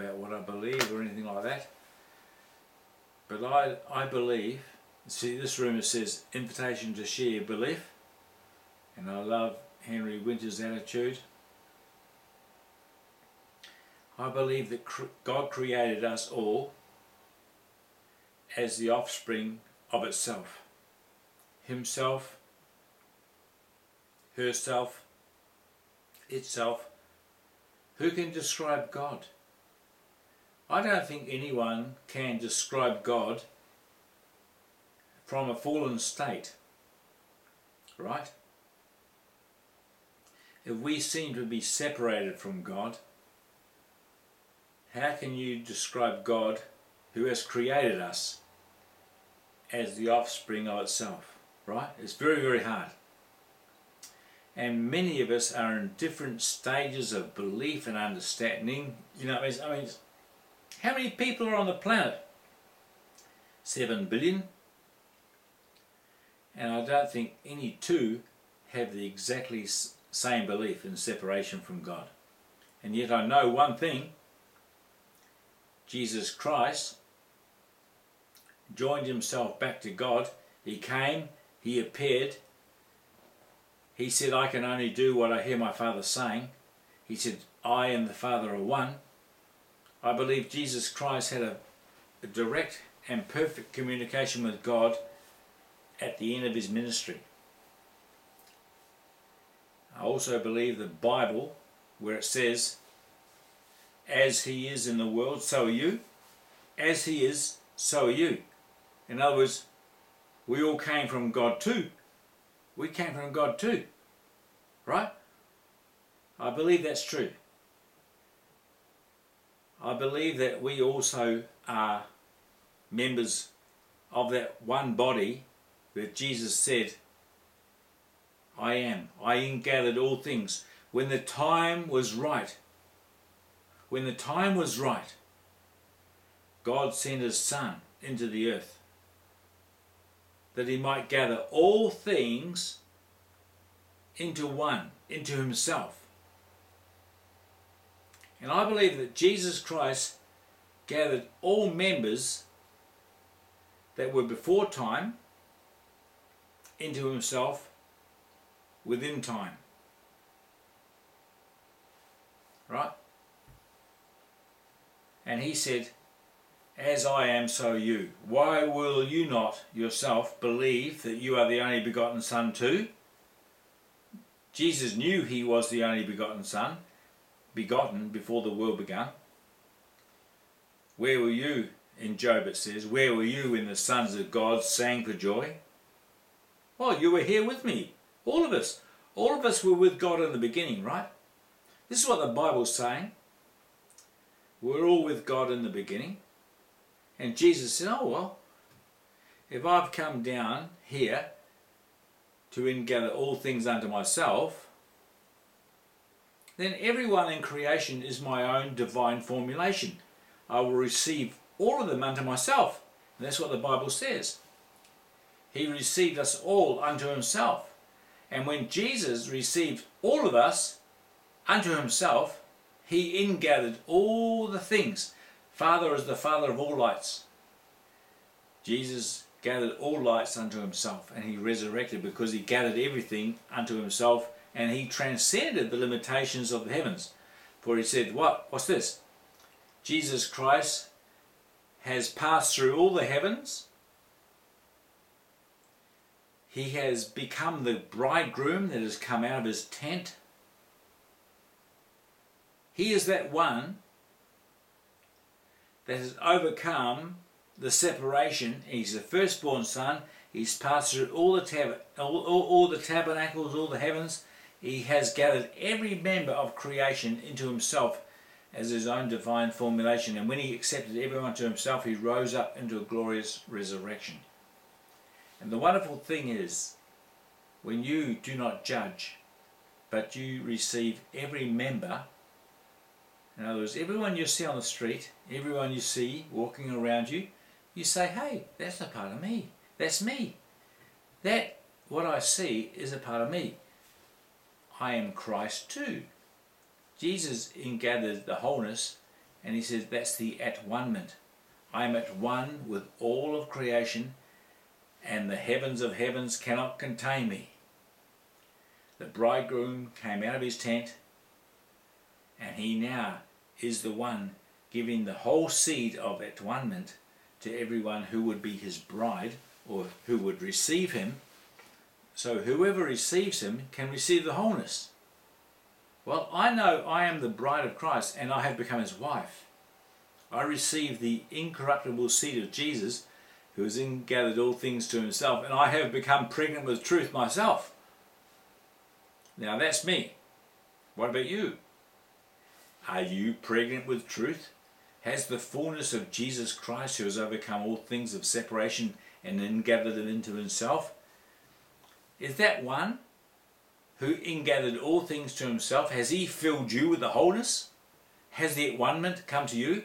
about what I believe or anything like that. But I, I believe, see this room says invitation to share belief, and I love Henry Winter's attitude. I believe that God created us all as the offspring of itself. Himself, herself, itself. Who can describe God? I don't think anyone can describe God from a fallen state, right? If we seem to be separated from God, how can you describe God who has created us as the offspring of itself? Right? It's very, very hard. And many of us are in different stages of belief and understanding. You know, I mean, how many people are on the planet? Seven billion. And I don't think any two have the exactly same belief in separation from God. And yet I know one thing Jesus Christ joined himself back to God. He came, he appeared. He said, I can only do what I hear my Father saying. He said, I and the Father are one. I believe Jesus Christ had a, a direct and perfect communication with God at the end of his ministry. I also believe the Bible, where it says, as he is in the world, so are you. As he is, so are you. In other words, we all came from God too. We came from God too. Right? I believe that's true. I believe that we also are members of that one body that Jesus said, I am. I ingathered all things. When the time was right, when the time was right, God sent his Son into the earth that he might gather all things into one, into himself. And I believe that Jesus Christ gathered all members that were before time into himself within time. Right? And he said, As I am, so you. Why will you not yourself believe that you are the only begotten Son too? Jesus knew he was the only begotten Son, begotten before the world began. Where were you in Job, it says, Where were you when the sons of God sang for joy? Well, you were here with me. All of us. All of us were with God in the beginning, right? This is what the Bible's saying. We're all with God in the beginning. And Jesus said, oh well, if I've come down here to ingather all things unto myself, then everyone in creation is my own divine formulation. I will receive all of them unto myself. And that's what the Bible says. He received us all unto himself. And when Jesus received all of us unto himself, he ingathered all the things. Father is the Father of all lights. Jesus gathered all lights unto himself and he resurrected because he gathered everything unto himself and he transcended the limitations of the heavens. For he said, What? What's this? Jesus Christ has passed through all the heavens. He has become the bridegroom that has come out of his tent. He is that one that has overcome the separation. He's the firstborn son. He's passed through all the, tab all, all, all the tabernacles, all the heavens. He has gathered every member of creation into himself as his own divine formulation. And when he accepted everyone to himself, he rose up into a glorious resurrection. And the wonderful thing is, when you do not judge, but you receive every member in other words, everyone you see on the street, everyone you see walking around you, you say, hey, that's a part of me. That's me. That, what I see, is a part of me. I am Christ too. Jesus ingathered the wholeness And he says that's the at one-ment. I am at one with all of creation, and the heavens of heavens cannot contain me. The bridegroom came out of his tent, and he now is the one giving the whole seed of at one-ment to everyone who would be his bride or who would receive him. So whoever receives him can receive the wholeness. Well, I know I am the bride of Christ and I have become his wife. I receive the incorruptible seed of Jesus, who has gathered all things to himself, and I have become pregnant with truth myself. Now that's me. What about you? Are you pregnant with truth? Has the fullness of Jesus Christ, who has overcome all things of separation and then gathered them into himself, is that one who ingathered all things to himself, has he filled you with the wholeness? Has the at one-ment come to you?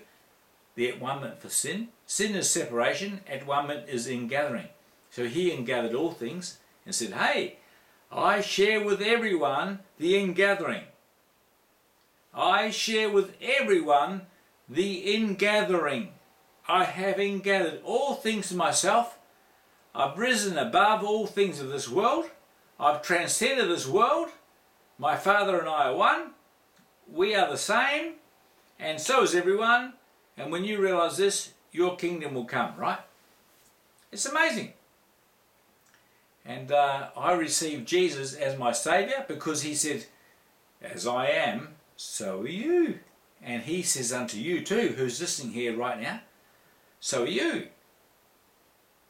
The at one-ment for sin? Sin is separation, at one-ment is ingathering. So he ingathered all things and said, Hey, I share with everyone the ingathering. I share with everyone the ingathering. I have ingathered all things to myself. I've risen above all things of this world. I've transcended this world. My Father and I are one. We are the same. And so is everyone. And when you realize this, your kingdom will come, right? It's amazing. And uh, I received Jesus as my Saviour because He said, As I am, so are you. And He says unto you too, who's listening here right now, so are you.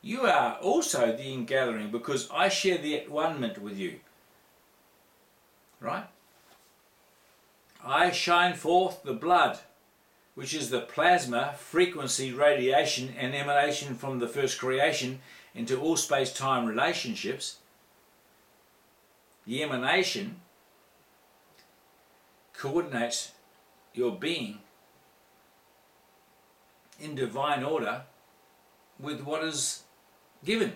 You are also the ingathering because I share the at one-ment with you. Right? I shine forth the blood which is the plasma frequency radiation and emanation from the first creation into all space-time relationships, the emanation coordinates your being in divine order with what is given.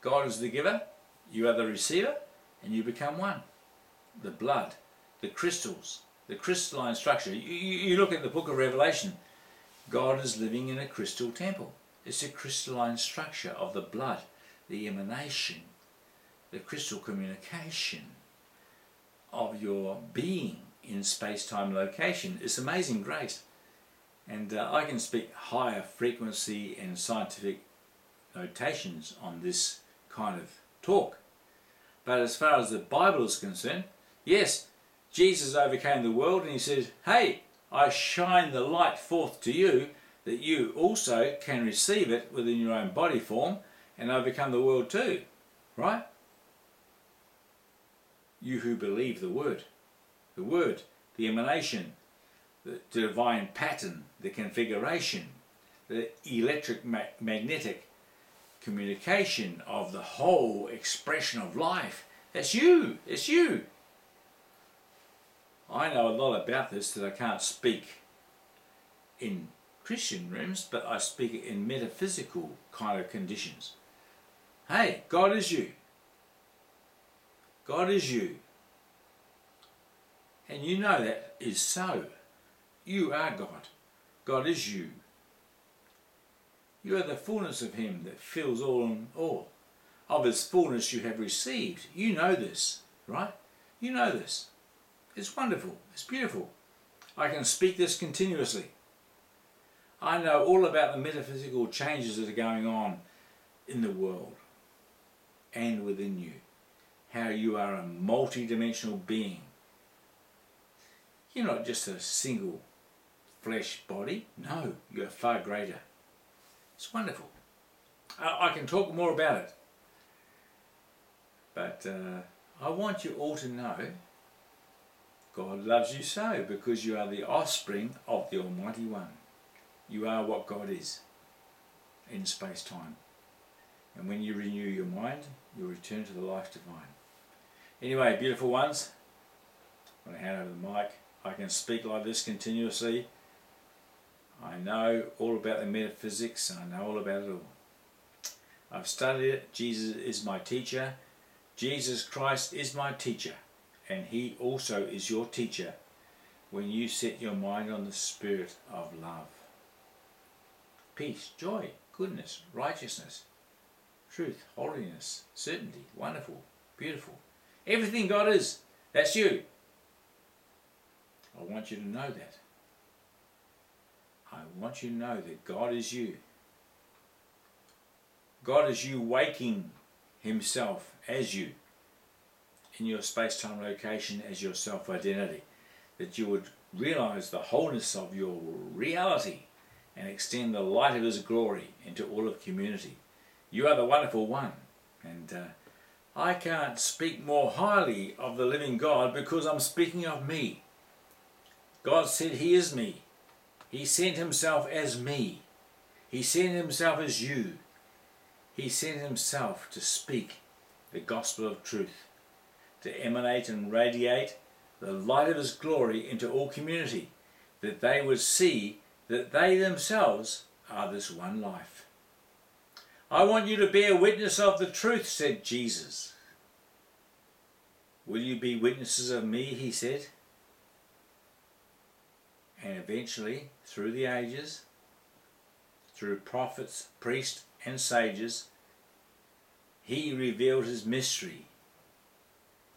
God is the giver, you are the receiver, and you become one. The blood, the crystals, the crystalline structure. You, you look at the book of Revelation, God is living in a crystal temple. It's a crystalline structure of the blood, the emanation, the crystal communication of your being in space-time location. It's amazing grace. And uh, I can speak higher frequency and scientific notations on this kind of talk. But as far as the Bible is concerned, yes, Jesus overcame the world and he says, hey, I shine the light forth to you that you also can receive it within your own body form and overcome the world too. Right? You who believe the word. The word, the emanation, the divine pattern, the configuration, the electric magnetic communication of the whole expression of life. That's you. It's you. I know a lot about this that I can't speak in Christian rooms, but I speak in metaphysical kind of conditions. Hey, God is you. God is you. And you know that is so. You are God. God is you. You are the fullness of Him that fills all in all. Of His fullness you have received. You know this, right? You know this. It's wonderful. It's beautiful. I can speak this continuously. I know all about the metaphysical changes that are going on in the world and within you. How you are a multi-dimensional being. You're not just a single flesh body. No, you're far greater. It's wonderful. I, I can talk more about it. But uh, I want you all to know God loves you so because you are the offspring of the Almighty One. You are what God is in space-time. And when you renew your mind, you'll return to the life divine. Anyway, beautiful ones, I'm going to hand over the mic. I can speak like this continuously. I know all about the metaphysics. I know all about it all. I've studied it. Jesus is my teacher. Jesus Christ is my teacher and he also is your teacher when you set your mind on the spirit of love. Peace, joy, goodness, righteousness, truth, holiness, certainty, wonderful, beautiful. Everything God is, that's you. I want you to know that. I want you to know that God is you. God is you waking Himself as you in your space time location as your self identity. That you would realize the wholeness of your reality and extend the light of His glory into all of community. You are the wonderful one. And uh, I can't speak more highly of the living God because I'm speaking of me. God said He is me. He sent Himself as me. He sent Himself as you. He sent Himself to speak the gospel of truth, to emanate and radiate the light of His glory into all community, that they would see that they themselves are this one life. I want you to bear witness of the truth, said Jesus. Will you be witnesses of me, he said. And eventually, through the ages, through prophets, priests, and sages, he revealed his mystery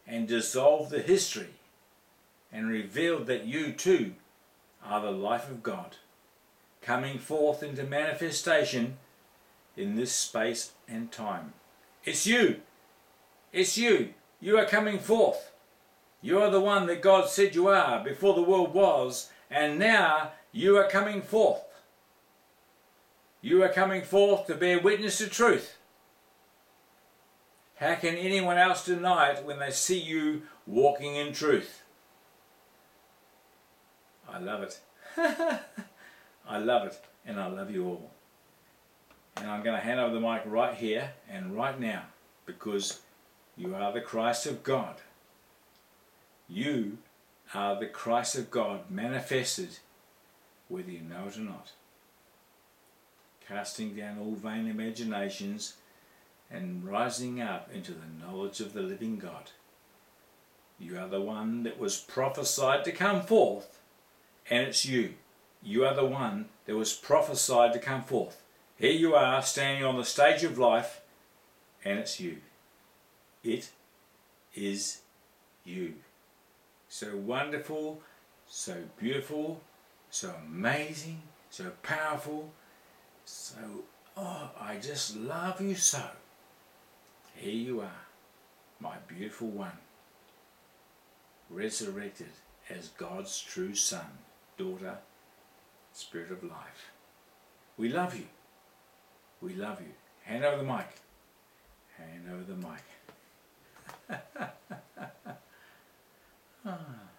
and dissolved the history and revealed that you too are the life of God, coming forth into manifestation in this space and time. It's you. It's you. You are coming forth. You are the one that God said you are before the world was, and now you are coming forth. You are coming forth to bear witness to truth. How can anyone else deny it when they see you walking in truth? I love it. I love it, and I love you all. And I'm going to hand over the mic right here and right now because you are the Christ of God. You are the Christ of God manifested whether you know it or not. Casting down all vain imaginations and rising up into the knowledge of the living God. You are the one that was prophesied to come forth, and it's you. You are the one that was prophesied to come forth. Here you are standing on the stage of life, and it's you. It is you. So wonderful, so beautiful, so amazing, so powerful, so, oh, I just love you so. Here you are, my beautiful one, resurrected as God's true Son, daughter, Spirit of life. We love you. We love you. Hand over the mic. Hand over the mic. Ah.